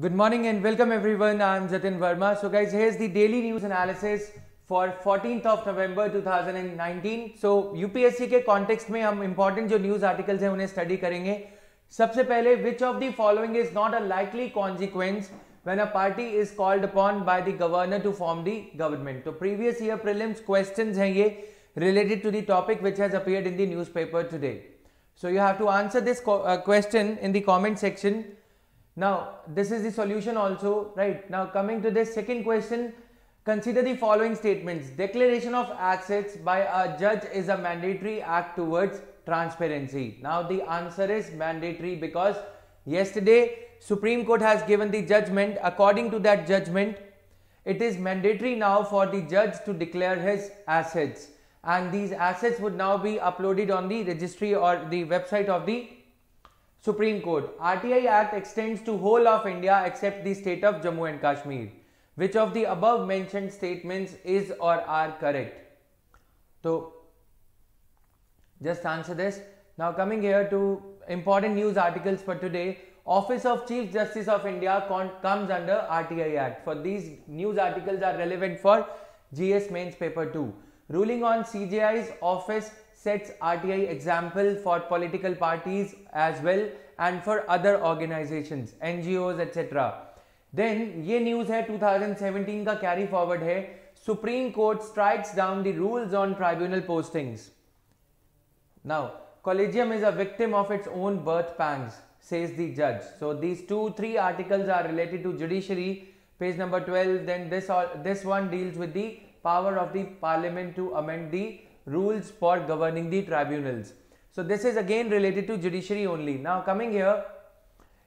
Good morning and welcome everyone. I'm Jatin Verma. So guys, here's the daily news analysis for 14th of November 2019. So UPSC के context में हम important जो news articles हैं उन्हें study करेंगे सबसे पहले which of the following is not a likely consequence when a party is called upon by the governor to form the government. तो previous year prelims questions हैं ये related to the topic which has appeared in the newspaper today. So you have to answer this uh, question in the comment section now, this is the solution also, right? Now, coming to this second question, consider the following statements. Declaration of assets by a judge is a mandatory act towards transparency. Now, the answer is mandatory because yesterday Supreme Court has given the judgment. According to that judgment, it is mandatory now for the judge to declare his assets and these assets would now be uploaded on the registry or the website of the Supreme Court. RTI Act extends to whole of India except the state of Jammu and Kashmir. Which of the above mentioned statements is or are correct? So, just answer this. Now coming here to important news articles for today. Office of Chief Justice of India comes under RTI Act. For these news articles are relevant for GS Mains Paper 2. Ruling on CJI's office sets RTI example for political parties as well and for other organizations, NGOs, etc. Then ये news है 2017 का carry forward है Supreme Court strikes down the rules on tribunal postings. Now, collegium is a victim of its own birth pangs, says the judge. So these two, three articles are related to judiciary. Page number 12. Then this this one deals with the power of the parliament to amend the rules for governing the tribunals. So this is again related to judiciary only. Now coming here,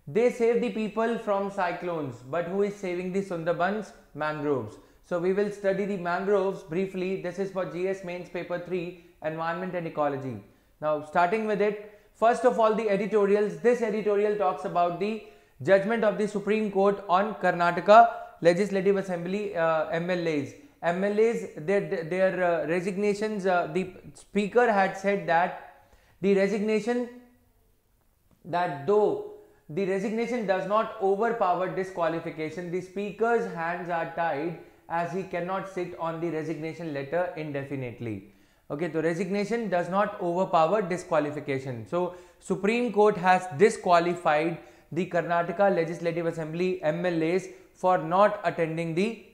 they save the people from cyclones, but who is saving the Sundarbans? Mangroves. So we will study the mangroves briefly. This is for GS Mains paper 3, Environment and Ecology. Now starting with it, first of all the editorials. This editorial talks about the judgment of the Supreme Court on Karnataka Legislative Assembly uh, MLAs. MLAs, their, their uh, resignations, uh, the speaker had said that the resignation, that though the resignation does not overpower disqualification, the speaker's hands are tied as he cannot sit on the resignation letter indefinitely. Okay, so resignation does not overpower disqualification. So, Supreme Court has disqualified the Karnataka Legislative Assembly MLAs for not attending the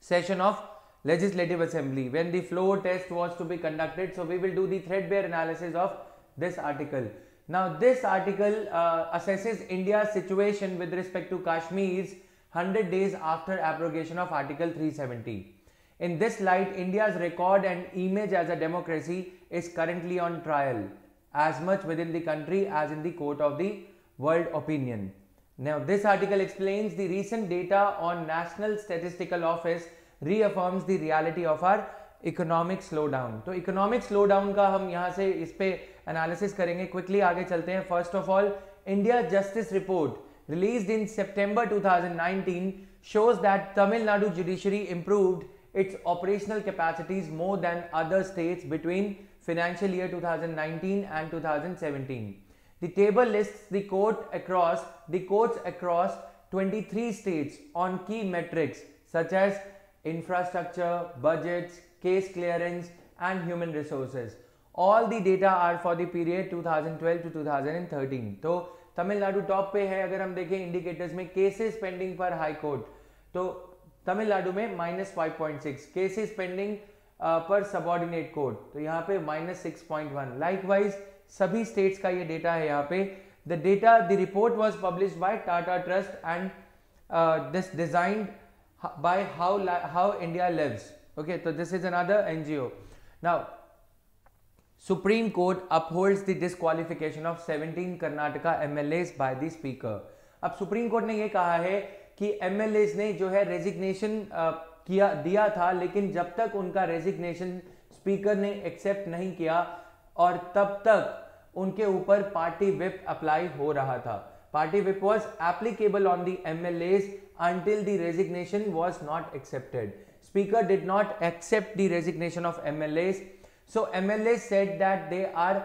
session of Legislative Assembly when the floor test was to be conducted. So we will do the threadbare analysis of this article. Now this article uh, assesses India's situation with respect to Kashmir's 100 days after abrogation of Article 370. In this light, India's record and image as a democracy is currently on trial as much within the country as in the court of the world opinion. Now, this article explains the recent data on National Statistical Office reaffirms the reality of our economic slow down तो economic slow down का हम यहाँ से इस पे analysis करेंगे quickly आगे चलते हैं first of all India justice report released in September 2019 shows that Tamil Nadu judiciary improved its operational capacities more than other states between financial year 2019 and 2017. The table lists the court across the courts across 23 states on key metrics such as infrastructure, budgets, case clearance and human resources. All the data are for the period 2012 to 2013. तो Tamil Nadu top पे है अगर हम देखें indicators में cases pending पर high court तो तमिलनाडु में minus five point six cases pending पर सबॉर्डिनेट कोर्ट तो यहाँ पे minus six point one likewise सभी स्टेट्स का ये डेटा है यहाँ पे। The data the report was publish by Tata trust and this designed by how how India lives okay तो this is another NGO now supreme court upholds the disqualification of 17 Karnataka MLAs by the speaker अब supreme court ने ये कहा है कि MLAs ने जो है रेजिग्नेशन uh, किया दिया था लेकिन जब तक उनका रेजिग्नेशन स्पीकर ने एक्सेप्ट नहीं किया और तब तक उनके ऊपर पार्टी विप अप्लाई हो रहा था। Party whip was applicable on the M L As until the resignation was not accepted speaker did not accept the resignation of M L As so M L A said that they are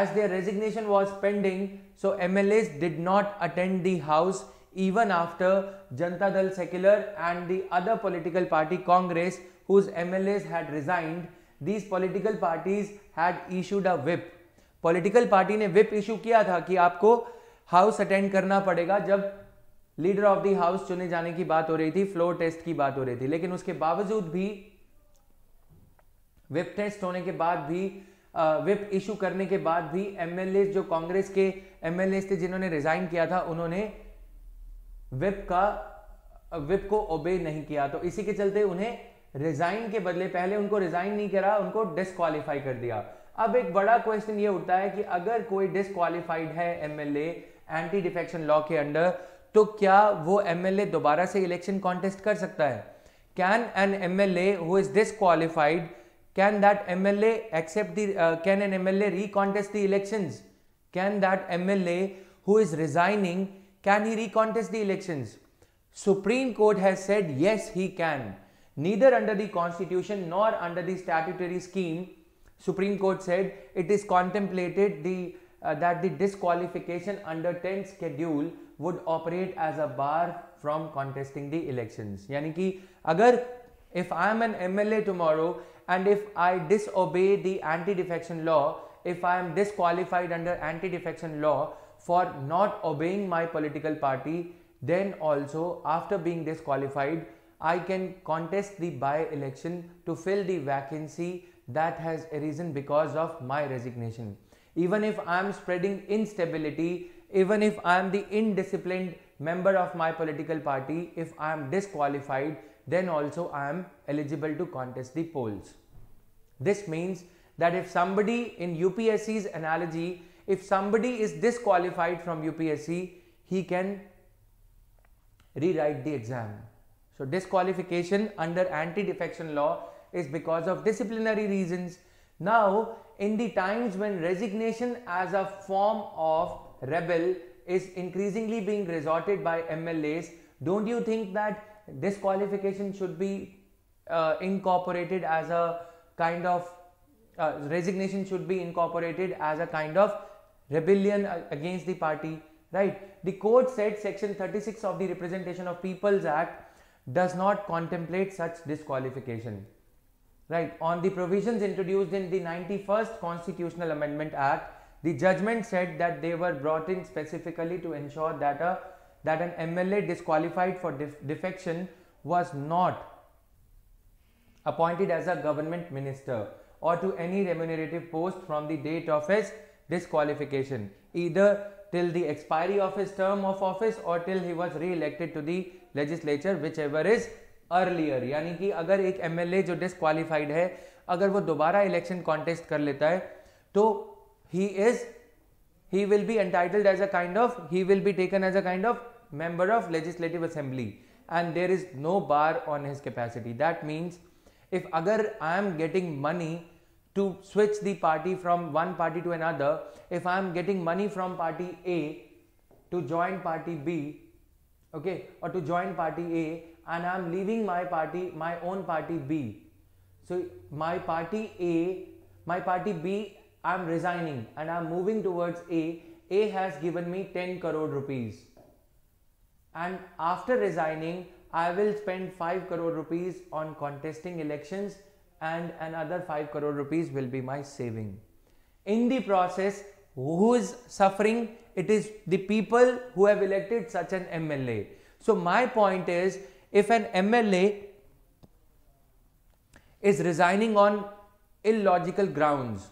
as their resignation was pending so M L As did not attend the house even after Janata Dal secular and the other political party Congress whose M L As had resigned These political parties had issued a whip. Political party ने whip issue किया था कि आपको house attend करना पड़ेगा जब leader of the house चुने जाने की बात हो रही थी फ्लोर टेस्ट की बात हो रही थी लेकिन उसके बावजूद भी विप टेस्ट होने के बाद भी विप इशू करने के बाद भी एमएलए जो कांग्रेस के एमएलए थे जिन्होंने रिजाइन किया था, उन्होंने विप का विप को ओबे नहीं किया तो इसी के चलते उन्हें रिजाइन के बदले, पहले उनको रिजाइन नहीं करा, उनको डिसक्वालीफाई कर दिया। अब एक बड़ा क्वेश्चन ये उठता है कि अगर कोई डिसक्वालीफाइड है एमएलए एंटी डिफेक्शन लॉ के अंडर तो क्या वो एमएलए दोबारा से इलेक्शन कॉन्टेस्ट कर सकता है? Can an M who is disqualified can that MLA except can an A recontest the election can that M who is resigning can he recontest the election supreme court has said yes he can Neither under the constitution nor under the statutory scheme, Supreme Court said it is contemplated the, uh, that the disqualification under 10th schedule would operate as a bar from contesting the elections. यानी कि अगर if I am an MLA tomorrow and if I disobey the anti-defection law, if I am disqualified under anti-defection law for not obeying my political party, then also after being disqualified, I can contest the by-election to fill the vacancy that has arisen because of my resignation. Even if I am spreading instability, even if I am the indisciplined member of my political party, if I am disqualified, then also I am eligible to contest the polls. This means that if somebody in UPSC's analogy, if somebody is disqualified from UPSC, he can rewrite the exam. So disqualification under anti-defection law is because of disciplinary reasons. Now, in the times when resignation as a form of rebel is increasingly being resorted by MLAs, don't you think that disqualification should be uh, incorporated as a kind of uh, resignation should be incorporated as a kind of rebellion against the party right the court said section 36 of the representation of peoples act does not contemplate such disqualification. Right. On the provisions introduced in the 91st constitutional amendment act the judgment said that they were brought in specifically to ensure that a that an MLA disqualified for def defection was not appointed as a government minister or to any remunerative post from the date of his disqualification either till the expiry of his term of office or till he was re-elected to the legislature whichever is earlier यानी कि अगर एक MLA जो disqualified है अगर वो दोबारा election contest कर लेता है तो ही is he will be entitled as a kind of he will be taken as a kind of member of legislative assembly and there is no bar on his capacity that means if agar i am getting money to switch the party from one party to another if i am getting money from party a to join party b okay or to join party a and i am leaving my party my own party b so my party a my party b I'm resigning and I'm moving towards A. A has given me 10 crore rupees. And after resigning, I will spend 5 crore rupees on contesting elections and another 5 crore rupees will be my saving. In the process, who is suffering? It is the people who have elected such an MLA. So my point is, if an MLA is resigning on illogical grounds,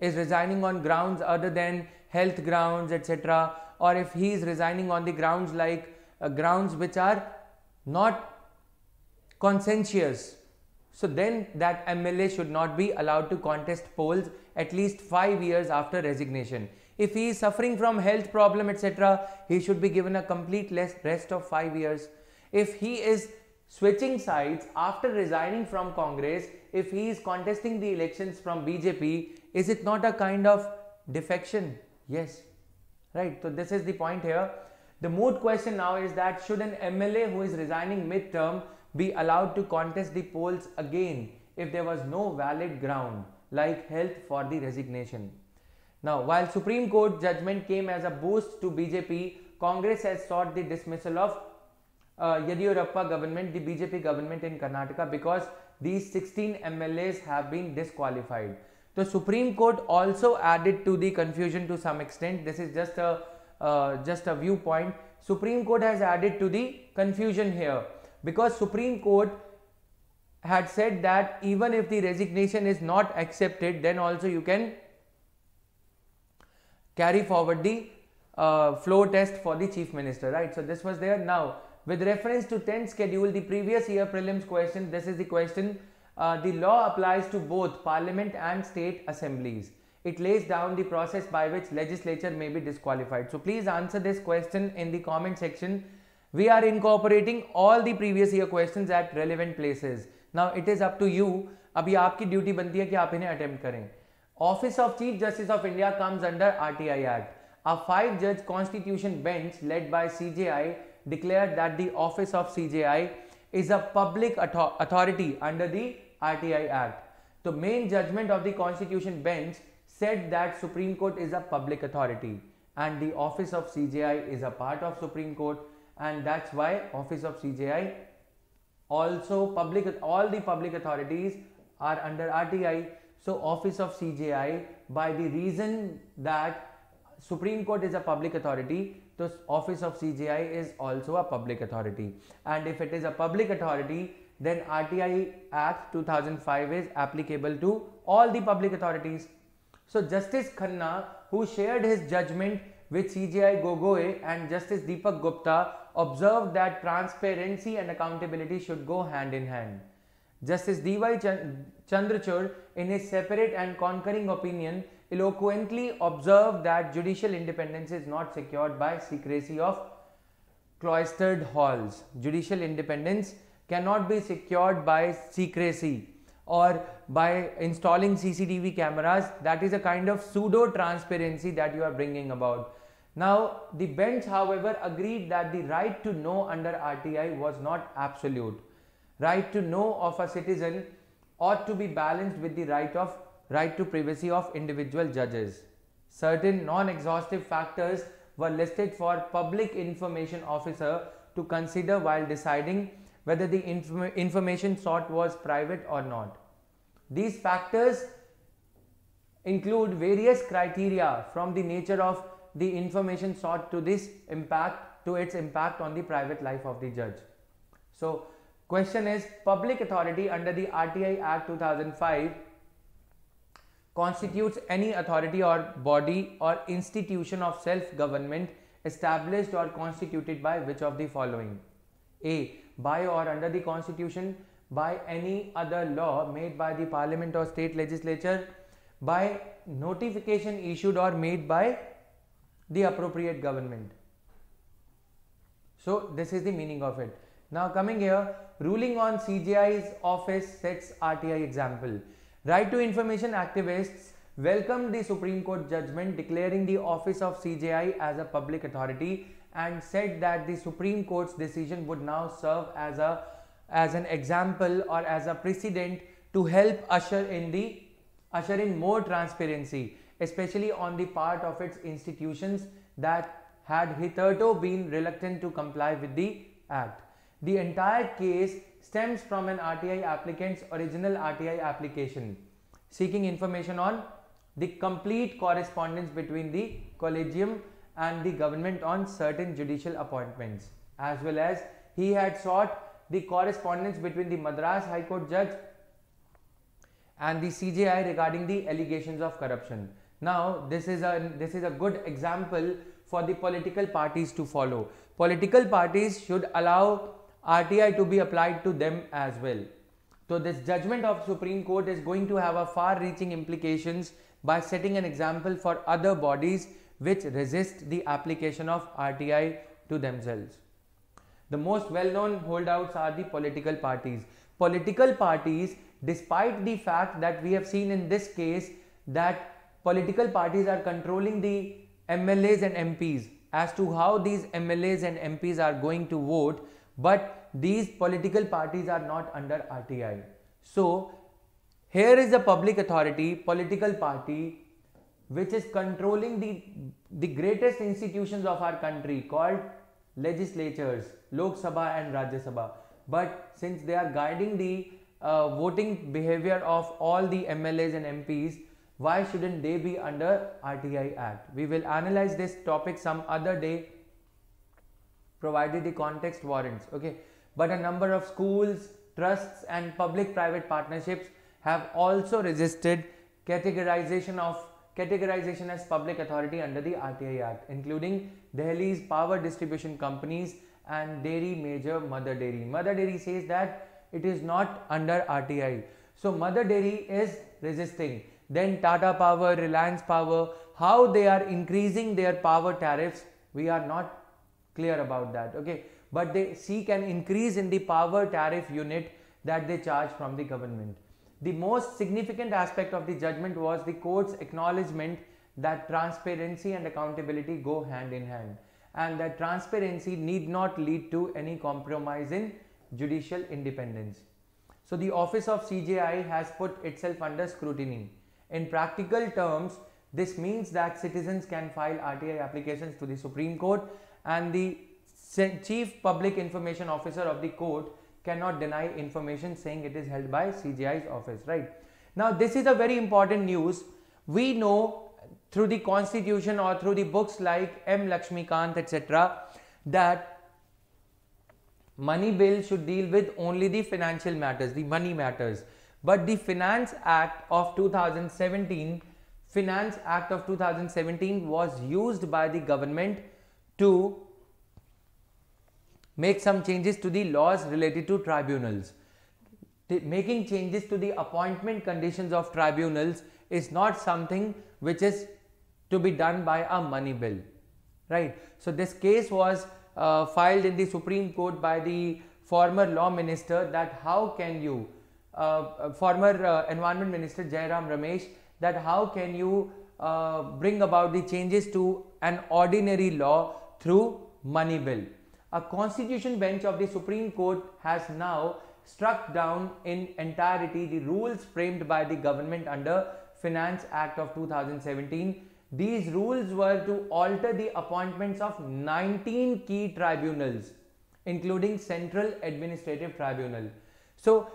is resigning on grounds other than health grounds etc or if he is resigning on the grounds like uh, grounds which are not conscientious so then that MLA should not be allowed to contest polls at least 5 years after resignation if he is suffering from health problem etc he should be given a complete rest of 5 years if he is switching sides after resigning from congress if he is contesting the elections from bjp is it not a kind of defection? Yes. Right. So this is the point here. The moot question now is that should an MLA who is resigning mid-term be allowed to contest the polls again if there was no valid ground like health for the resignation? Now, while Supreme Court judgment came as a boost to BJP, Congress has sought the dismissal of uh, Yediyurappa government, the BJP government in Karnataka because these 16 MLAs have been disqualified. The Supreme Court also added to the confusion to some extent. This is just a uh, just a viewpoint. Supreme Court has added to the confusion here because Supreme Court had said that even if the resignation is not accepted, then also you can carry forward the uh, floor test for the chief minister, right? So this was there. Now, with reference to 10th schedule, the previous year prelims question, this is the question. Uh, the law applies to both parliament and state assemblies. It lays down the process by which legislature may be disqualified. So please answer this question in the comment section. We are incorporating all the previous year questions at relevant places. Now it is up to you. अभी आपकी duty बनती है कि आप इन्हें attempt करें Office of Chief Justice of India comes under RTI Act. A five judge constitution bench led by CJI declared that the office of CJI is a public authority under the RTI Act. The main judgment of the constitution bench said that Supreme Court is a public authority and the office of CJI is a part of Supreme Court and that's why office of CJI also public all the public authorities are under RTI so office of CJI by the reason that Supreme Court is a public authority, the office of CJI is also a public authority. And if it is a public authority, then RTI Act 2005 is applicable to all the public authorities. So Justice Khanna, who shared his judgment with CJI Gogoi and Justice Deepak Gupta, observed that transparency and accountability should go hand in hand. Justice D.Y. Chandrachud, in his separate and concurring opinion, eloquently observed that judicial independence is not secured by secrecy of cloistered halls. Judicial independence cannot be secured by secrecy or by installing CCTV cameras. That is a kind of pseudo transparency that you are bringing about. Now, the bench, however, agreed that the right to know under RTI was not absolute. Right to know of a citizen ought to be balanced with the right of right to privacy of individual judges. Certain non-exhaustive factors were listed for public information officer to consider while deciding whether the inform information sought was private or not. These factors include various criteria from the nature of the information sought to this impact to its impact on the private life of the judge. So question is public authority under the RTI Act 2005 constitutes any authority or body or institution of self-government established or constituted by which of the following? A. By or under the constitution, by any other law made by the parliament or state legislature, by notification issued or made by the appropriate government. So this is the meaning of it. Now coming here, ruling on CJI's office sets RTI example. Right to information activists welcomed the Supreme Court judgment declaring the office of CJI as a public authority and said that the Supreme Court's decision would now serve as a as an example or as a precedent to help usher in the usher in more transparency especially on the part of its institutions that had hitherto been reluctant to comply with the act. The entire case stems from an RTI applicant's original RTI application seeking information on the complete correspondence between the collegium and the government on certain judicial appointments as well as he had sought the correspondence between the Madras High Court judge and the CJI regarding the allegations of corruption. Now this is a this is a good example for the political parties to follow. Political parties should allow RTI to be applied to them as well. So this judgment of Supreme Court is going to have a far reaching implications by setting an example for other bodies which resist the application of RTI to themselves. The most well known holdouts are the political parties. Political parties despite the fact that we have seen in this case that political parties are controlling the MLAs and MPs as to how these MLAs and MPs are going to vote but these political parties are not under RTI. So here is a public authority, political party which is controlling the, the greatest institutions of our country called legislatures, Lok Sabha and Rajya Sabha. But since they are guiding the uh, voting behavior of all the MLAs and MPs, why shouldn't they be under RTI Act? We will analyze this topic some other day provided the context warrants. Okay, but a number of schools, trusts, and public private partnerships have also resisted categorization of categorization as public authority under the RTI Act, including Delhi's power distribution companies and dairy major Mother Dairy. Mother Dairy says that it is not under RTI. So Mother Dairy is resisting. Then Tata Power, Reliance Power, how they are increasing their power tariffs, we are not clear about that. Okay, but they seek an increase in the power tariff unit that they charge from the government. The most significant aspect of the judgment was the court's acknowledgement that transparency and accountability go hand in hand and that transparency need not lead to any compromise in judicial independence. So the office of CJI has put itself under scrutiny. In practical terms, this means that citizens can file RTI applications to the Supreme Court and the Chief Public Information Officer of the court cannot deny information saying it is held by CJI's office, right? Now, this is a very important news. We know through the constitution or through the books like M. Laxmikanth, etc., that money bill should deal with only the financial matters, the money matters. But the Finance Act of 2017, Finance Act of 2017 was used by the government to make some changes to the laws related to tribunals. Making changes to the appointment conditions of tribunals is not something which is to be done by a money bill, right? So this case was uh, filed in the Supreme Court by the former law minister that how can you, former uh, environment minister Jairam Ramesh, that how can you uh, bring about the changes to an ordinary law through money bill a constitution bench of the Supreme Court has now struck down in entirety the rules framed by the government under Finance Act of 2017. These rules were to alter the appointments of 19 key tribunals, including Central Administrative Tribunal. So,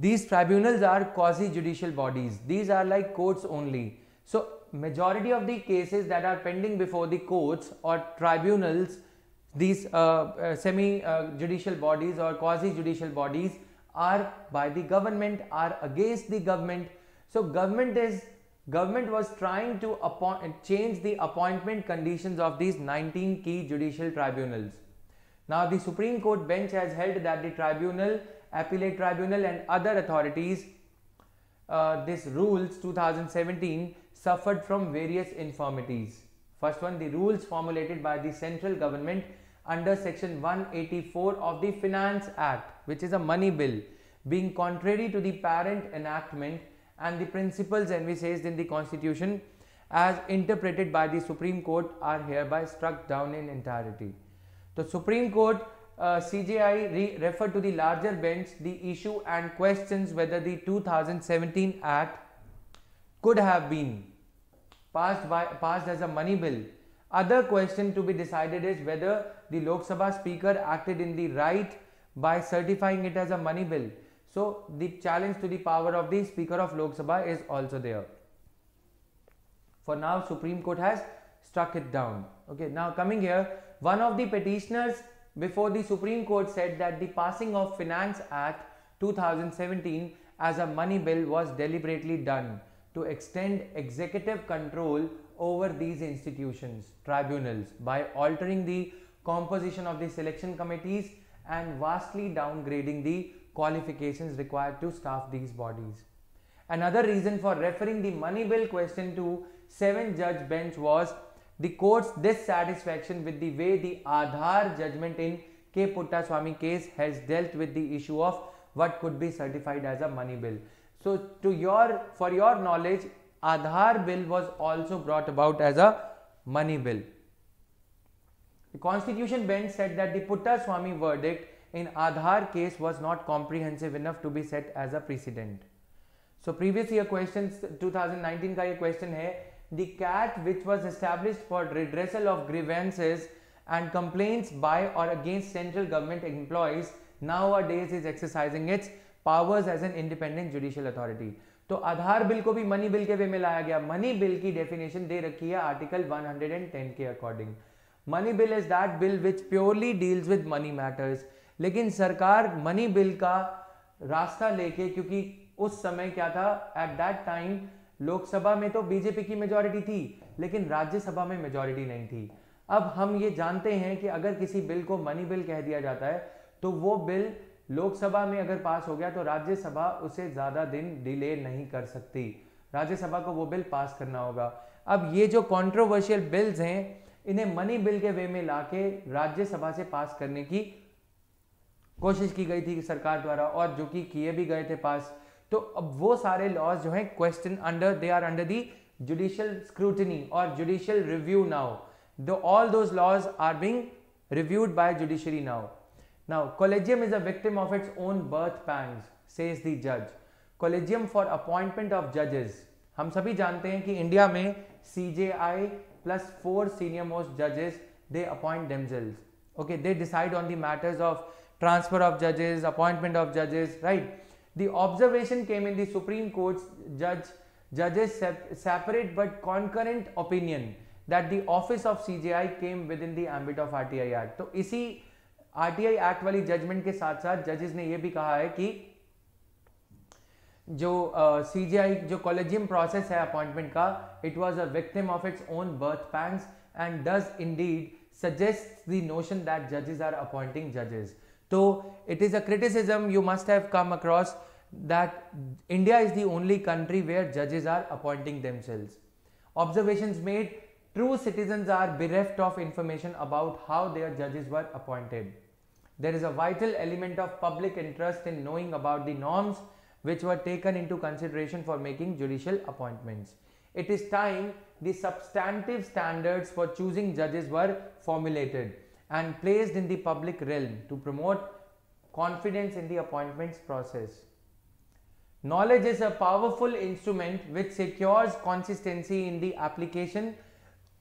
these tribunals are quasi-judicial bodies. These are like courts only. So, majority of the cases that are pending before the courts or tribunals these uh, uh, semi judicial bodies or quasi judicial bodies are by the government are against the government so government is government was trying to change the appointment conditions of these 19 key judicial tribunals now the supreme court bench has held that the tribunal appellate tribunal and other authorities uh, this rules 2017 suffered from various infirmities first one the rules formulated by the central government under section 184 of the Finance Act, which is a money bill, being contrary to the parent enactment and the principles envisaged in the constitution as interpreted by the Supreme Court are hereby struck down in entirety. The Supreme Court uh, CJI re referred to the larger bench the issue and questions whether the 2017 Act could have been passed by passed as a money bill other question to be decided is whether the Lok Sabha speaker acted in the right by certifying it as a money bill. So the challenge to the power of the speaker of Lok Sabha is also there. For now Supreme Court has struck it down. Okay, now coming here, one of the petitioners before the Supreme Court said that the passing of Finance Act 2017 as a money bill was deliberately done to extend executive control over these institutions, tribunals, by altering the composition of the selection committees and vastly downgrading the qualifications required to staff these bodies. Another reason for referring the money bill question to seven judge bench was the court's dissatisfaction with the way the Aadhaar judgment in K. Puttaswamy case has dealt with the issue of what could be certified as a money bill. So to your for your knowledge Aadhaar bill was also brought about as a money bill. The constitution bench said that the Puttaswamy verdict in Aadhaar case was not comprehensive enough to be set as a precedent. So previous year questions 2019 का ये question है the CAT, which was established for redressal of grievances and complaints by or against central government employees, nowadays is exercising its powers as an independent judicial authority. तो आधार bill को भी money bill के वे में लाया गया money bill की definition दे रखी है आर्टिकल 110 के according money bill is that bill which purely deals with money matters लेकिन सरकार मनी बिल का रास्ता लेके क्योंकि उस समय क्या था एट दैट टाइम लोकसभा में तो बीजेपी की मेजोरिटी थी, लेकिन राज्यसभा में मेजोरिटी नहीं थी। अब हम ये जानते हैं कि अगर किसी बिल को मनी बिल कह दिया जाता है तो वो बिल लोकसभा में अगर पास हो गया तो राज्यसभा उसे ज़्यादा दिन डिले नहीं कर सकती। राज्यसभा को वो बिल पास करना होगा। अब ये जो कॉन्ट्रोवर्शियल बिल्स हैं, इन्हें मनी बिल के वे में लाके राज्यसभा से पास करने की कोशिश की गई थी सरकार द्वारा, और जो कि किए भी गए थे पास तो अब वो सारे लॉज जो है question under they are under the judicial scrutiny और judicial review now the all those laws are being reviewed by judiciary now now collegium is a victim of it's own birth pangs says जज collegium for appointment of जजेस हम सभी जानते हैं कि India में सी जे आई plus four senior most जजेस दे appoint dam okay they decide on the matters of transfer of जजेस अपॉइंटमेंट ऑफ़ जजेस right The observation came in the Supreme Court's judge judges separate but concurrent opinion that the office of CJI came within the ambit of RTI Act. So, इसी RTI Act वाली judgment के साथ साथ जजेस ने यह भी कहा है कि जो सी uh, CJI, जो कॉलेजियम प्रोसेस है अपॉइंटमेंट का it was a victim of its own birth pangs and does Indeed suggest the notion that जजेस आर अपॉइंटिंग जजेस so it is a criticism you must have come across that India is the only country where judges are appointing themselves. Observations made true citizens are bereft of information about how their judges were appointed. There is a vital element of public interest in knowing about the norms which were taken into consideration for making judicial appointments. It is time the substantive standards for choosing judges were formulated and placed in the public realm to promote confidence in the appointments process. Knowledge is a powerful instrument which secures consistency in the application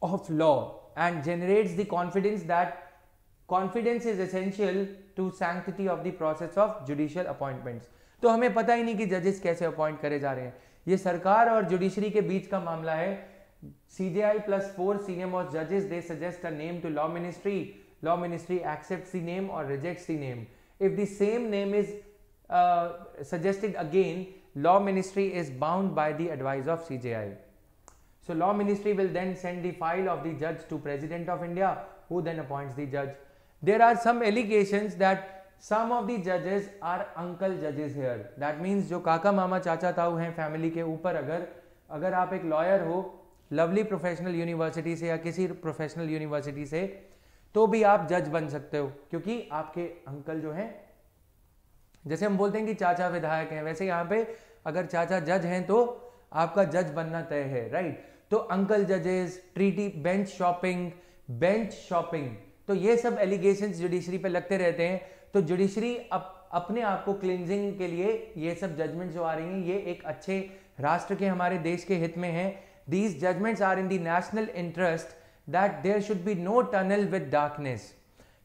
of law and generates the confidence that confidence is essential to sanctity of the process of judicial appointments. तो हमें पता ही नहीं कि जजेस कैसे appoint करे जा रहे हैं ये सरकार और जुडिशरी के बीच का मामला है CJI plus four senior most judges they suggest a name to law ministry law ministry accepts the name or rejects the name. If the same name is uh, suggested again, law ministry is bound by the advice of CJI. So law ministry will then send the file of the judge to President of India who then appoints the judge. There are some allegations that some of the judges are uncle judges here. That means जो काका मामा चाचा ताऊ हैं family के ऊपर अगर अगर आप एक लॉयर हो लवली प्रोफेशनल यूनिवर्सिटी से या किसी प्रोफेशनल यूनिवर्सिटी से तो भी आप जज बन सकते हो क्योंकि आपके अंकल जो हैं जैसे हम बोलते हैं कि चाचा विधायक हैं वैसे यहाँ पे अगर चाचा जज हैं तो आपका जज बनना तय है राइट तो अंकल जजेस treaty bench shopping bench shopping तो ये सब एलिगेशन जुडिशरी पे लगते रहते हैं। तो जुडिशरी अप, अपने आप को क्लिनजिंग के लिए ये सब जजमेंट जो आ रही हैं ये एक अच्छे राष्ट्र के हमारे देश के हित में है। These judgments are in the national interest that there should be no tunnel with darkness.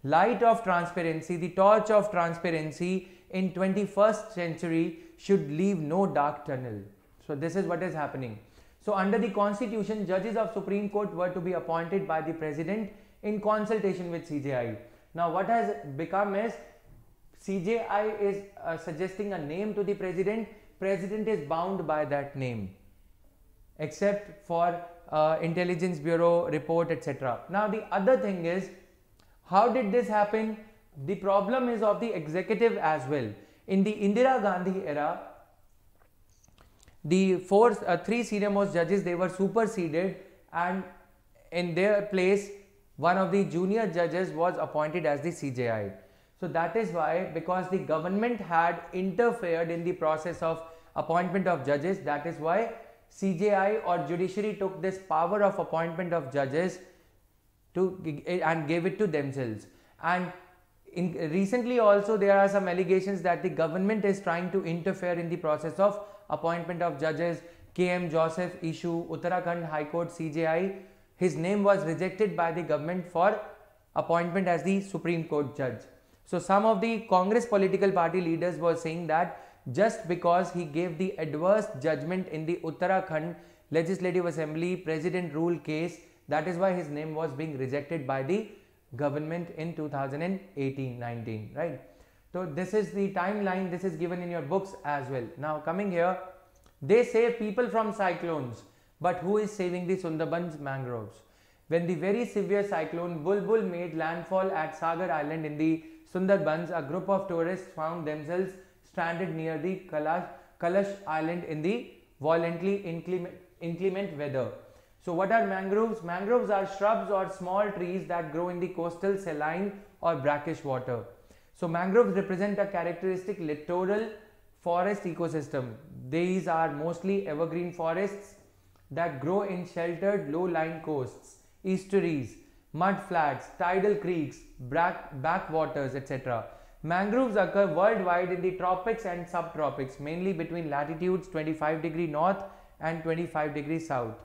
Light of transparency, the torch of transparency in 21st century should leave no dark tunnel. So this is what is happening. So under the constitution, judges of Supreme Court were to be appointed by the president in consultation with CJI. Now what has become is CJI is uh, suggesting a name to the president. President is bound by that name except for uh, intelligence bureau report etc now the other thing is how did this happen? The problem is of the executive as well. In the indira gandhi era the four uh, three senior most judges they were superseded and in their place one of the junior judges was appointed as the cji so that is why because the government had interfered in the process of appointment of judges that is why CJI or judiciary took this power of appointment of judges to eh, and gave it to themselves and in, recently also there are some allegations that the government is trying to interfere in the process of appointment of judges KM Joseph issue, Uttarakhand High Court CJI, his name was rejected by the government for appointment as the Supreme Court judge. So some of the Congress political party leaders were saying that just because he gave the adverse judgment in the Uttarakhand Legislative Assembly President Rule case, that is why his name was being rejected by the government in 2018-19, right? So this is the timeline, this is given in your books as well. Now coming here, they save people from cyclones, but who is saving the Sundarbans mangroves? When the very severe cyclone Bulbul made landfall at Sagar Island in the Sundarbans, a group of tourists found themselves stranded near the Kalash, Kalash Island in the violently inclement, inclement weather. So what are mangroves? Mangroves are shrubs or small trees that grow in the coastal saline or brackish water. So mangroves represent a characteristic littoral forest ecosystem. These are mostly evergreen forests that grow in sheltered low-lying coasts, estuaries, mud flats, tidal creeks, back, backwaters, etc. Mangroves occur worldwide in the tropics and subtropics, mainly between latitudes 25 degree north and 25 degree south.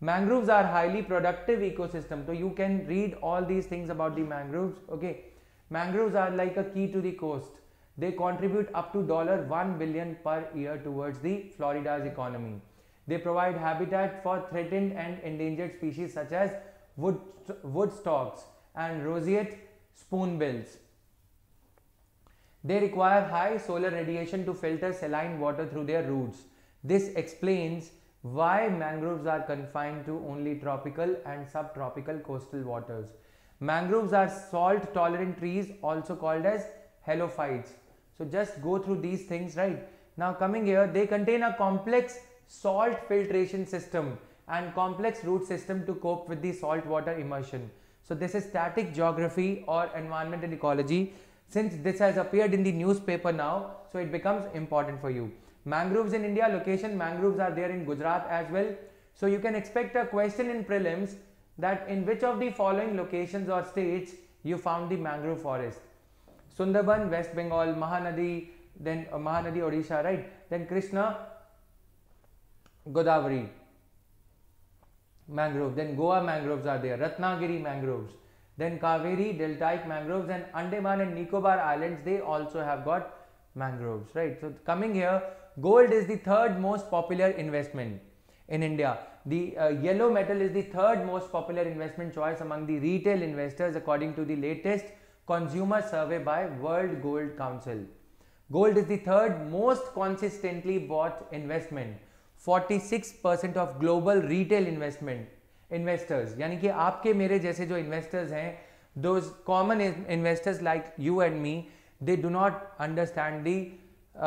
Mangroves are highly productive ecosystem. So you can read all these things about the mangroves. Okay. Mangroves are like a key to the coast. They contribute up to 1 billion per year towards the Florida's economy. They provide habitat for threatened and endangered species such as wood, woodstocks and roseate spoonbills. They require high solar radiation to filter saline water through their roots. This explains why mangroves are confined to only tropical and subtropical coastal waters. Mangroves are salt tolerant trees also called as halophytes. So just go through these things right. Now coming here they contain a complex salt filtration system and complex root system to cope with the salt water immersion. So this is static geography or environmental ecology. Since this has appeared in the newspaper now, so it becomes important for you. Mangroves in India, location mangroves are there in Gujarat as well. So you can expect a question in prelims that in which of the following locations or states you found the mangrove forest. Sundarban, West Bengal, Mahanadi, then uh, Mahanadi, Odisha, right? Then Krishna, Godavari, mangrove. Then Goa mangroves are there, Ratnagiri mangroves. Then Kaveri, deltaic mangroves and Andaman and Nicobar Islands, they also have got mangroves, right? So coming here, gold is the third most popular investment in India. The uh, yellow metal is the third most popular investment choice among the retail investors according to the latest consumer survey by World Gold Council. Gold is the third most consistently bought investment 46% of global retail investment investors यानी कि आपके मेरे जैसे जो investors हैं those common investors like you and me they do not understand the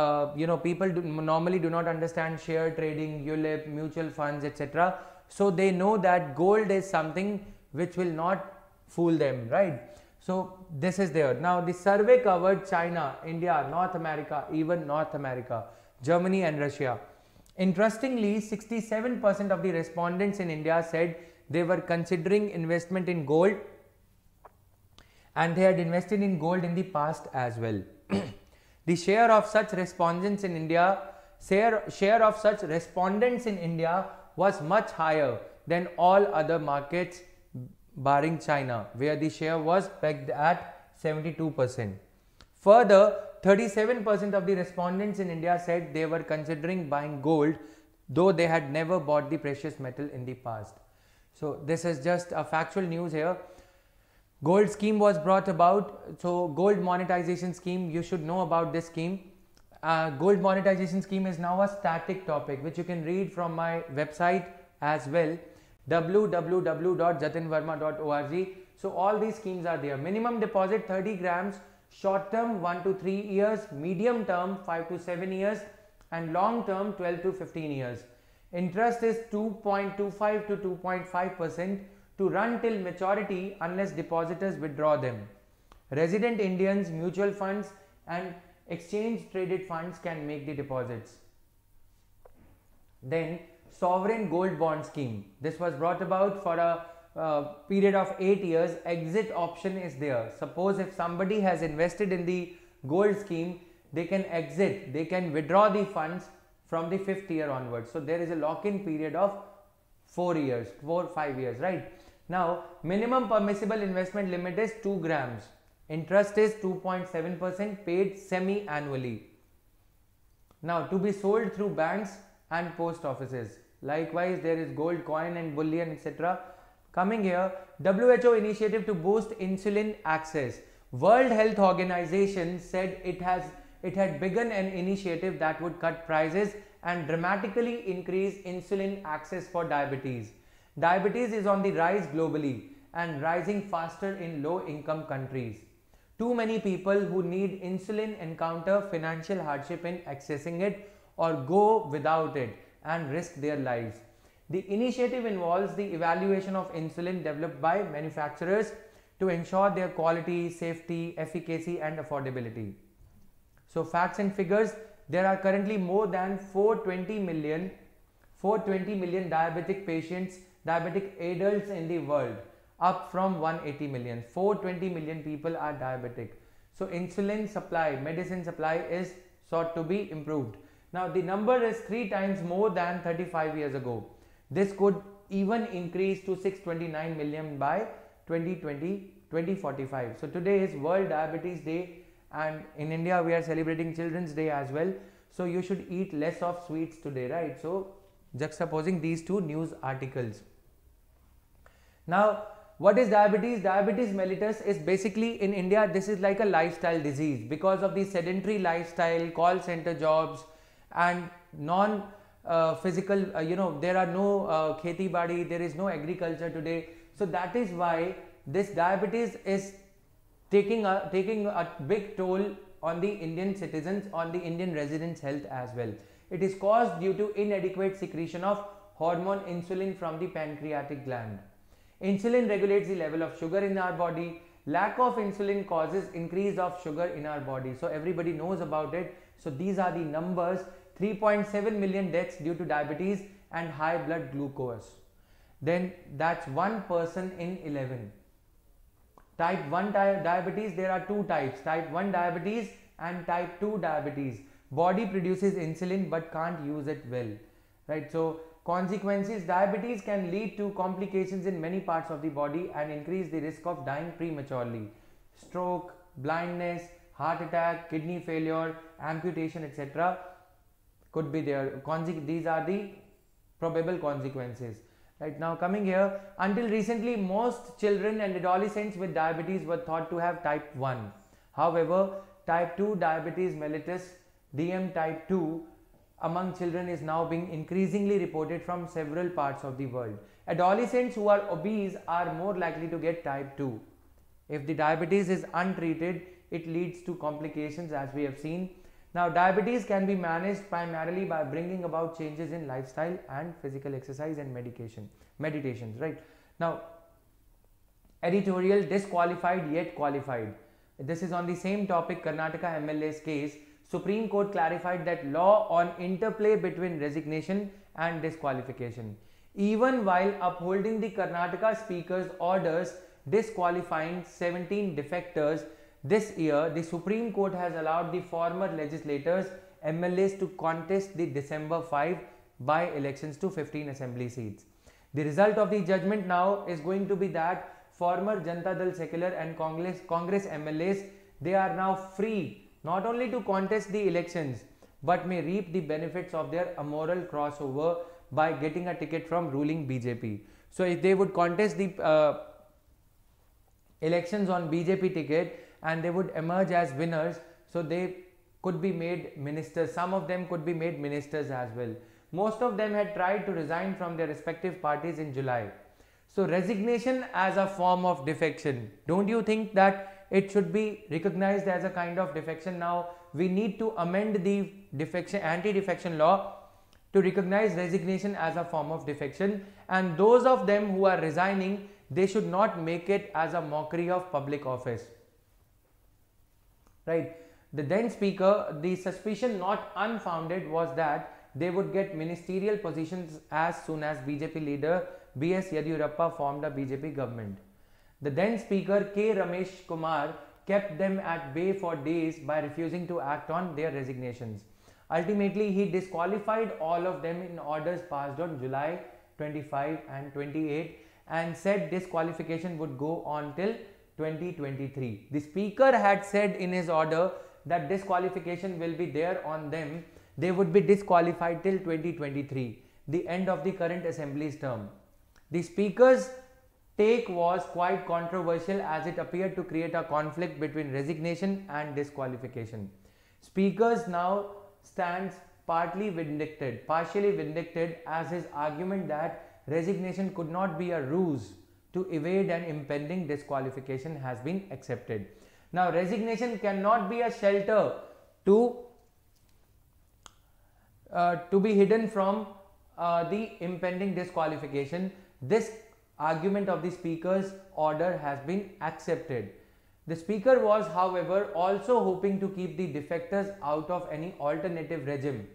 uh, you know people do, normally do not understand share trading ulip mutual funds etc so they know that gold is something which will not fool them right so this is there now the survey covered china india north america even north america germany and russia Interestingly, 67% of the respondents in India said they were considering investment in gold and they had invested in gold in the past as well. the share of such respondents in India, share, share of such respondents in India was much higher than all other markets barring China where the share was pegged at 72%. Further, 37% of the respondents in India said they were considering buying gold though they had never bought the precious metal in the past. So this is just a factual news here. Gold scheme was brought about. So gold monetization scheme, you should know about this scheme. Uh, gold monetization scheme is now a static topic which you can read from my website as well www.jatinverma.org. So all these schemes are there. Minimum deposit 30 grams short term 1 to 3 years, medium term 5 to 7 years and long term 12 to 15 years. Interest is 2.25 to 2.5 percent to run till maturity unless depositors withdraw them. Resident Indians, mutual funds and exchange traded funds can make the deposits. Then sovereign gold bond scheme. This was brought about for a uh, period of 8 years exit option is there suppose if somebody has invested in the gold scheme they can exit they can withdraw the funds from the fifth year onwards. So there is a lock-in period of four years, four five years, right? Now minimum permissible investment limit is two grams. Interest is 2.7% paid semi-annually. Now to be sold through banks and post offices. Likewise, there is gold coin and bullion, etc. Coming here, WHO initiative to boost insulin access. World Health Organization said it has it had begun an initiative that would cut prices and dramatically increase insulin access for diabetes. Diabetes is on the rise globally and rising faster in low income countries. Too many people who need insulin encounter financial hardship in accessing it or go without it and risk their lives. The initiative involves the evaluation of insulin developed by manufacturers to ensure their quality, safety, efficacy and affordability. So facts and figures, there are currently more than 420 million 420 million diabetic patients, diabetic adults in the world, up from 180 million. 420 million people are diabetic. So insulin supply, medicine supply is sought to be improved. Now the number is 3 times more than 35 years ago. This could even increase to 629 million by 2020 2045. So today is World Diabetes Day and in India we are celebrating Children's Day as well. So you should eat less of sweets today, right? So juxtaposing these two news articles. Now, what is diabetes? Diabetes mellitus is basically in India, this is like a lifestyle disease because of the sedentary lifestyle, call center jobs, and non uh, physical, uh, you know, there are no uh, kheti badi, there is no agriculture today. So that is why this diabetes is taking a, taking a big toll on the Indian citizens, on the Indian residents' health as well. It is caused due to inadequate secretion of hormone insulin from the pancreatic gland. Insulin regulates the level of sugar in our body. Lack of insulin causes increase of sugar in our body. So everybody knows about it. So these are the numbers 3.7 million deaths due to diabetes and high blood glucose. Then that's one person in 11. Type 1 diabetes, there are two types, type 1 diabetes and type 2 diabetes. Body produces insulin but can't use it well, right? So consequences, diabetes can lead to complications in many parts of the body and increase the risk of dying prematurely. Stroke, blindness, heart attack, kidney failure, amputation, etc. could be there. These are the probable consequences. Right now coming here, until recently most children and adolescents with diabetes were thought to have type 1. However, type 2 diabetes mellitus, DM type 2 among children is now being increasingly reported from several parts of the world. Adolescents who are obese are more likely to get type 2. If the diabetes is untreated, it leads to complications as we have seen now, diabetes can be managed primarily by bringing about changes in lifestyle and physical exercise and medication, meditations, right? Now, editorial disqualified yet qualified. This is on the same topic, Karnataka MLA's case. Supreme Court clarified that law on interplay between resignation and disqualification. Even while upholding the Karnataka Speaker's orders disqualifying 17 defectors, this year, the Supreme Court has allowed the former legislators, MLAs to contest the December 5 by elections to 15 assembly seats. The result of the judgment now is going to be that former Janata Dal Secular and Congress, Congress MLAs, they are now free not only to contest the elections but may reap the benefits of their immoral crossover by getting a ticket from ruling BJP. So if they would contest the uh, elections on BJP ticket, and they would emerge as winners. So they could be made ministers. Some of them could be made ministers as well. Most of them had tried to resign from their respective parties in July. So resignation as a form of defection. Don't you think that it should be recognized as a kind of defection now? We need to amend the defection anti-defection law to recognize resignation as a form of defection and those of them who are resigning they should not make it as a mockery of public office right? The then speaker the suspicion not unfounded was that they would get ministerial positions as soon as bjp leader bs yediyurappa formed a bjp government. The then speaker k. Ramesh kumar kept them at bay for days by refusing to act on their resignations. Ultimately, he disqualified all of them in orders passed on July 25 and 28 and said disqualification would go on till 2023. The speaker had said in his order that disqualification will be there on them. They would be disqualified till 2023, the end of the current assembly's term. The speaker's take was quite controversial as it appeared to create a conflict between resignation and disqualification. Speakers now stands partly vindicted, partially vindicted as his argument that resignation could not be a ruse to evade an impending disqualification has been accepted. Now resignation cannot be a shelter to uh, to be hidden from uh, the impending disqualification. This argument of the speaker's order has been accepted. The speaker was however also hoping to keep the defectors out of any alternative regime.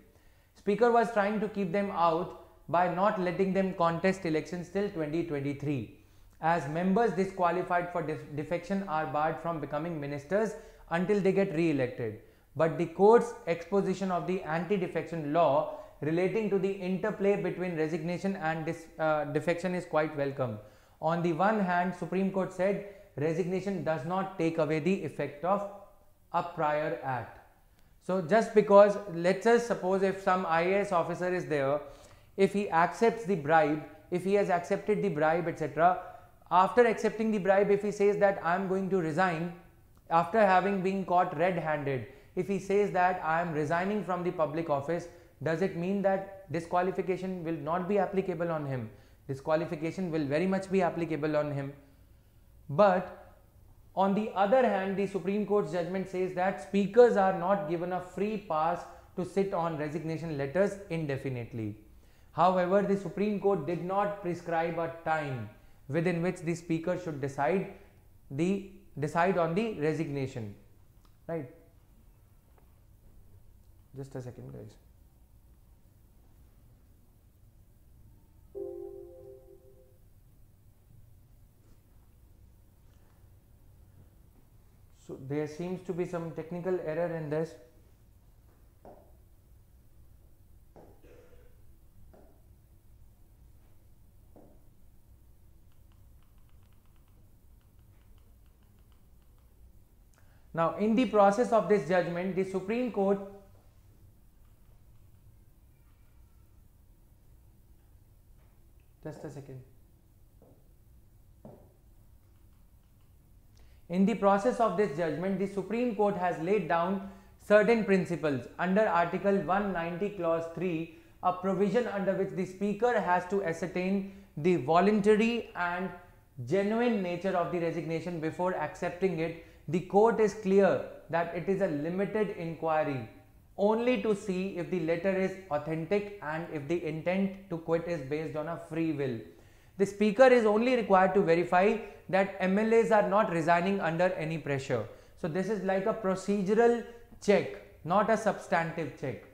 Speaker was trying to keep them out by not letting them contest elections till 2023 as members disqualified for defection are barred from becoming ministers until they get re-elected. But the court's exposition of the anti-defection law relating to the interplay between resignation and uh, defection is quite welcome. On the one hand, Supreme Court said resignation does not take away the effect of a prior act. So just because let's us suppose if some IAS officer is there, if he accepts the bribe, if he has accepted the bribe etc after accepting the bribe, if he says that I am going to resign after having been caught red handed, if he says that I am resigning from the public office, does it mean that disqualification will not be applicable on him? Disqualification will very much be applicable on him. But on the other hand, the Supreme Court's judgment says that speakers are not given a free pass to sit on resignation letters indefinitely. However, the Supreme Court did not prescribe a time within which the speaker should decide the decide on the resignation right? Just a second guys. So there seems to be some technical error in this Now, in the process of this judgment, the Supreme Court just a second. In the process of this judgment, the Supreme Court has laid down certain principles under Article 190 Clause 3, a provision under which the Speaker has to ascertain the voluntary and genuine nature of the resignation before accepting it the court is clear that it is a limited inquiry only to see if the letter is authentic and if the intent to quit is based on a free will. The speaker is only required to verify that MLAs are not resigning under any pressure. So this is like a procedural check, not a substantive check.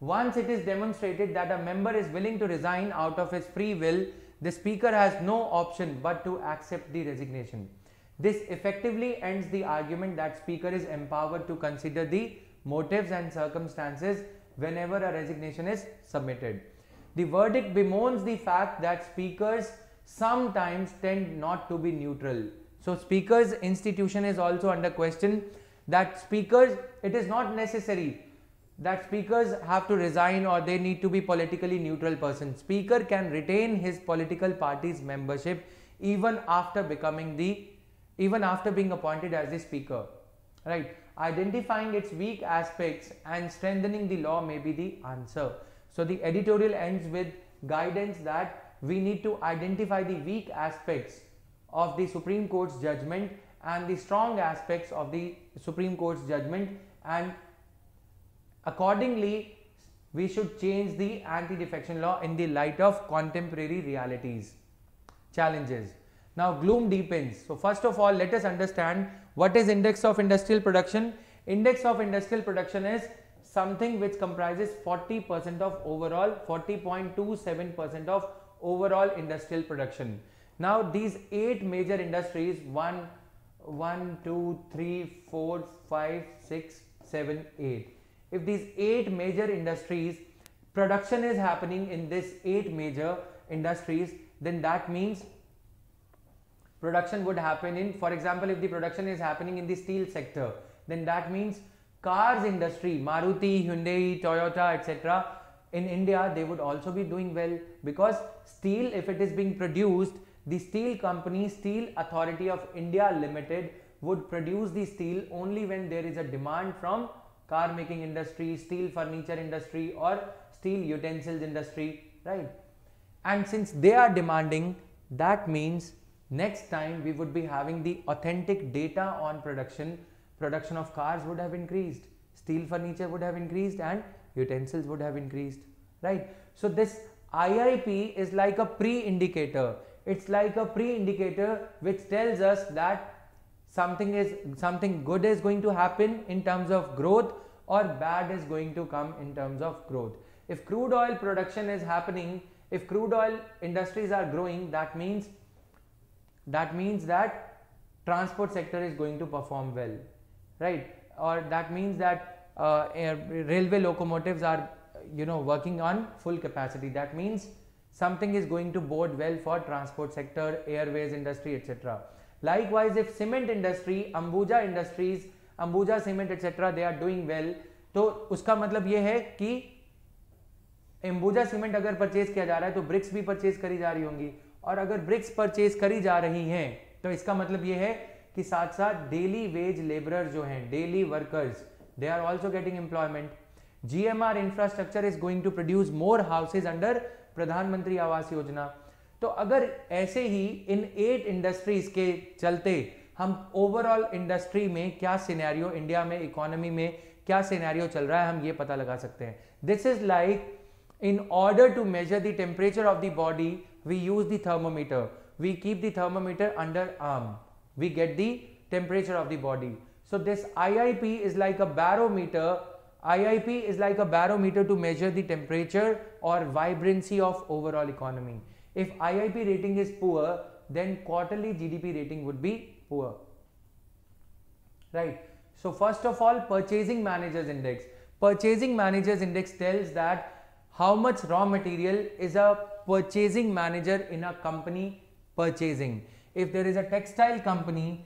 Once it is demonstrated that a member is willing to resign out of his free will, the speaker has no option but to accept the resignation. This effectively ends the argument that speaker is empowered to consider the motives and circumstances whenever a resignation is submitted. The verdict bemoans the fact that speakers sometimes tend not to be neutral. So speakers institution is also under question that speakers it is not necessary that speakers have to resign or they need to be politically neutral person. Speaker can retain his political party's membership even after becoming the even after being appointed as the speaker right? Identifying its weak aspects and strengthening the law may be the answer. So the editorial ends with guidance that we need to identify the weak aspects of the supreme court's judgment and the strong aspects of the supreme court's judgment and accordingly we should change the anti-defection law in the light of contemporary realities. Challenges now gloom deepens. So first of all, let us understand what is index of industrial production. Index of industrial production is something which comprises 40% of overall 40.27% of overall industrial production. Now these eight major industries one, one, two, three, four, five, six, seven, eight. if these eight major industries production is happening in this eight major industries then that means production would happen in for example if the production is happening in the steel sector then that means cars industry maruti hyundai toyota etc in india they would also be doing well because steel if it is being produced the steel company steel authority of india limited would produce the steel only when there is a demand from car making industry steel furniture industry or steel utensils industry right? And since they are demanding that means next time we would be having the authentic data on production. Production of cars would have increased. Steel furniture would have increased and utensils would have increased right? So this iip is like a pre-indicator. It's like a pre-indicator which tells us that something is something good is going to happen in terms of growth or bad is going to come in terms of growth. If crude oil production is happening if crude oil industries are growing that means that means that transport sector is going to perform well right or that means that uh, railway locomotives are you know working on full capacity that means something is going to bode well for transport sector airways industry etc likewise if cement industry ambuja industries ambuja cement etc they are doing well तो उसका मतलब ये है कि Ambuja cement अगर purchase किया जा रहा है तो ब्रिक्स भी परचेज करी जा रही होंगी और अगर ब्रिक्स परचेज करी जा रही हैं तो इसका मतलब ये है कि साथ साथ डेली वेज लेबर जो हैं, daily workers they are also getting employment GMR infrastructure is going to produce more houses under Pradhan Mantri Awas Yojana तो अगर ऐसे ही इन एट इंडस्ट्रीज़ के चलते हम ओवरऑल इंडस्ट्री में क्या सिनेरियो इंडिया में इकोनॉमी में क्या सिनेरियो चल रहा है, हम ये पता लगा सकते हैं। This is like in order to measure the temperature of the body we use the thermometer. We keep the thermometer under arm. We get the temperature of the body. So this iip is like a barometer. Iip is like a barometer to measure the temperature or vibrancy of overall economy. If iip rating is poor then quarterly gdp rating would be poor. Right? So first of all purchasing managers index. Purchasing managers index tells that how much raw material is a purchasing manager in a company purchasing. If there is a textile company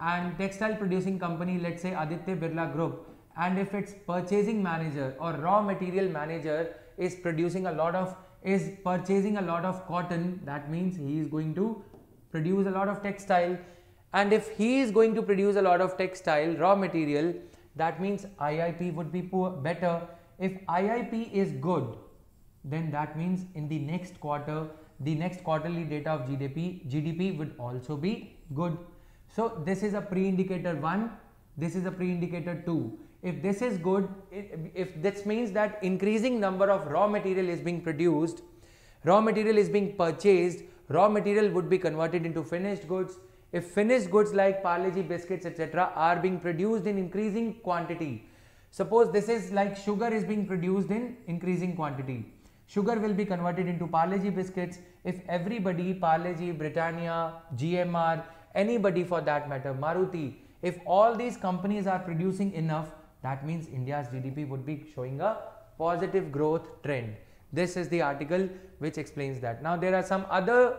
and textile producing company, let's say Aditya Birla Group, and if its purchasing manager or raw material manager is producing a lot of is purchasing a lot of cotton, that means he is going to produce a lot of textile. And if he is going to produce a lot of textile raw material, that means IIP would be poor, better if IIP is good, then that means in the next quarter, the next quarterly data of GDP, GDP would also be good. So this is a pre-indicator 1, this is a pre-indicator 2. If this is good, if this means that increasing number of raw material is being produced, raw material is being purchased, raw material would be converted into finished goods. If finished goods like Parle-G biscuits etc. are being produced in increasing quantity, Suppose this is like sugar is being produced in increasing quantity. Sugar will be converted into Parle-G biscuits if everybody, Parle-G, Britannia, GMR, anybody for that matter, Maruti, if all these companies are producing enough, that means India's GDP would be showing a positive growth trend. This is the article which explains that. Now there are some other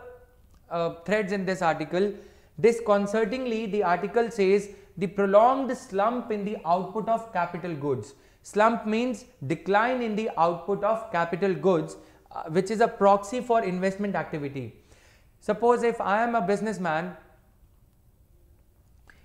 uh, threads in this article. Disconcertingly, the article says the prolonged slump in the output of capital goods. Slump means decline in the output of capital goods, uh, which is a proxy for investment activity. Suppose if I am a businessman,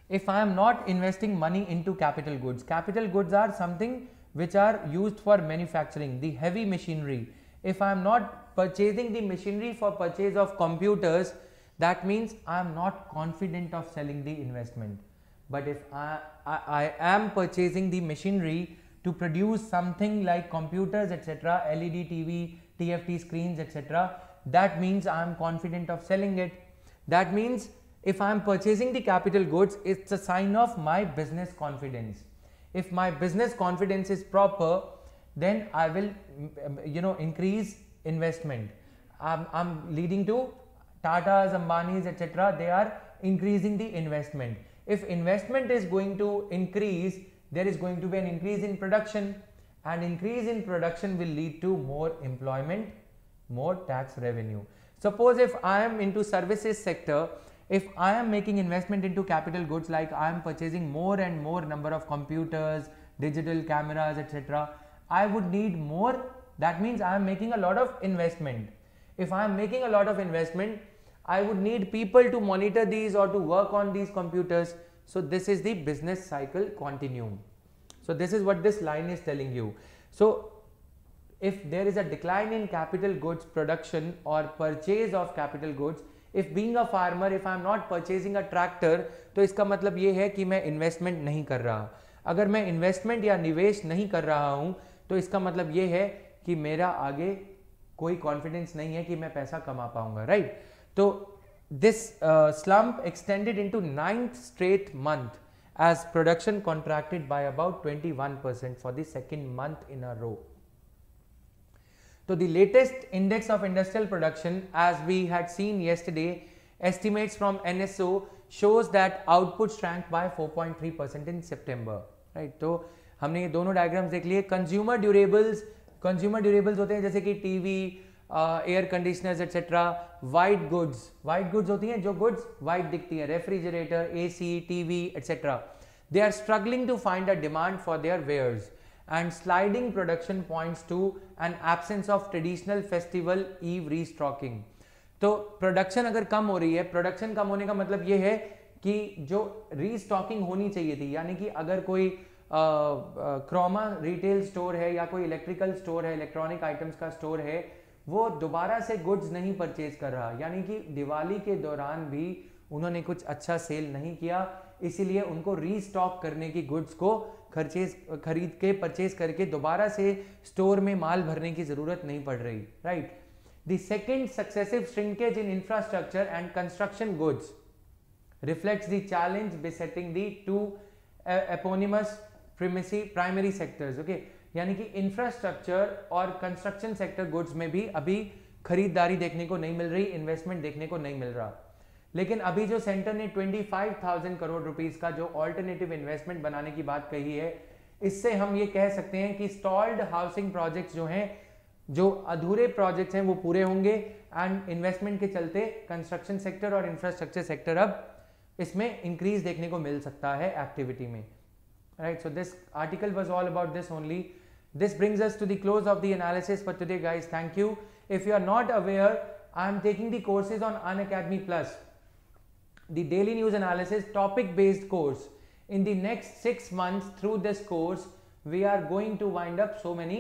if I am not investing money into capital goods, capital goods are something which are used for manufacturing, the heavy machinery. If I am not purchasing the machinery for purchase of computers, that means I am not confident of selling the investment. But if I, I, I am purchasing the machinery to produce something like computers etc led tv tft screens etc that means i am confident of selling it. That means if i am purchasing the capital goods it's a sign of my business confidence. If my business confidence is proper then i will mm, you know increase investment. I'm, I'm leading to tatas ambanis etc they are increasing the investment. If investment is going to increase there is going to be an increase in production. And increase in production will lead to more employment more tax revenue. Suppose if i am into services sector if i am making investment into capital goods like i am purchasing more and more number of computers digital cameras etc i would need more. That means i am making a lot of investment. If i am making a lot of investment i would need people to monitor these or to work on these computers so this is the business cycle continuum so this is what this line is telling you so if there is a decline in capital goods production or purchase of capital goods if being a farmer if i am not purchasing a tractor तो इसका मतलब ये है कि मैं investment नहीं कर रहा अगर मैं इन्वेस्टमेंट या निवेश नहीं कर रहा हूँ तो इसका मतलब ये है कि मेरा आगे कोई कॉन्फिडेंस नहीं है कि मैं पैसा कमा पाऊँगा राइट तो this slump extended into ninth straight month as production contracted by about 21% for the second month in a row. So the latest index of industrial production as we had seen yesterday estimates from NSO shows that output shrank by 4.3% in September. Right? तो हमने ये दोनों diagrams देख लिए consumer durables consumer durables होते हैं जैसे कि TV air conditioners etcetera white goods white goods होती हैं जो गुड्स वाइट दिखती हैं refrigerator AC TV etcetera they are struggling to find a demand for their wares and sliding production points to an absence of traditional festival eve restocking तो production अगर कम हो रही है प्रोडक्शन कम होने का मतलब ये है कि जो रीस्टॉकिंग होनी चाहिए थी, यानी कि अगर कोई क्रोमा रिटेल स्टोर है या कोई इलेक्ट्रिकल स्टोर है इलेक्ट्रॉनिक आइटम्स का स्टोर है वो दोबारा से गुड्स नहीं परचेज कर रहा। यानी कि दिवाली के दौरान भी उन्होंने कुछ अच्छा सेल नहीं किया इसीलिए उनको रीस्टॉक करने की गुड्स को खर्चेज खरीद के परचेज करके दोबारा से स्टोर में माल भरने की ज़रूरत नहीं पड़ रही right the second successive shrinkage in infrastructure and construction goods reflects the challenge besetting the two uh, eponymous primary sectors okay? यानी कि इंफ्रास्ट्रक्चर और कंस्ट्रक्शन सेक्टर गुड्स में भी अभी खरीदारी देखने को नहीं मिल रही इन्वेस्टमेंट देखने को नहीं मिल रहा। लेकिन अभी जो सेंटर ने 25,000 करोड़ रुपीस का जो ऑल्टरनेटिव इन्वेस्टमेंट बनाने की बात कही है इससे हम ये कह सकते हैं कि स्टॉल्ड हाउसिंग प्रोजेक्ट्स जो हैं जो अधूरे प्रोजेक्ट्स हैं वो पूरे होंगे एंड इन्वेस्टमेंट के चलते कंस्ट्रक्शन सेक्टर और इंफ्रास्ट्रक्चर सेक्टर अब इसमें इंक्रीज देखने को मिल सकता है एक्टिविटी में। Right so this article was all about this only this brings us to the close of the analysis for today guys. Thank you. If you are not aware i am taking the courses on unacademy plus. The daily news analysis topic based course. In the next 6 months through this course we are going to wind up so many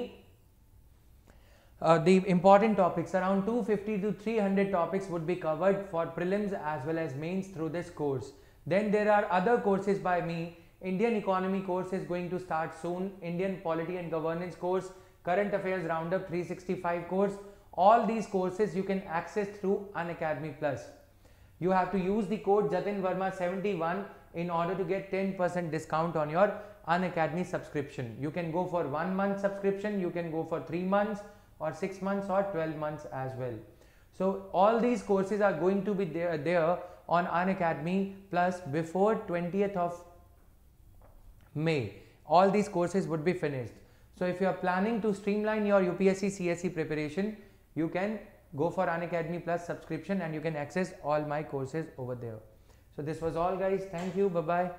uh, the important topics. Around 250 to 300 topics would be covered for prelims as well as mains through this course. Then there are other courses by me indian economy course is going to start soon. Indian polity and governance course current affairs roundup 365 course. All these courses you can access through unacademy plus. You have to use the code jatin verma 71 in order to get 10% discount on your unacademy subscription. You can go for one month subscription you can go for three months or 6 months or 12 months as well. So all these courses are going to be there, there on Unacademy plus before 20th of May. All these courses would be finished. So if you are planning to streamline your UPSC CSE preparation, you can go for Unacademy plus subscription and you can access all my courses over there. So this was all guys. Thank you. Bye-bye.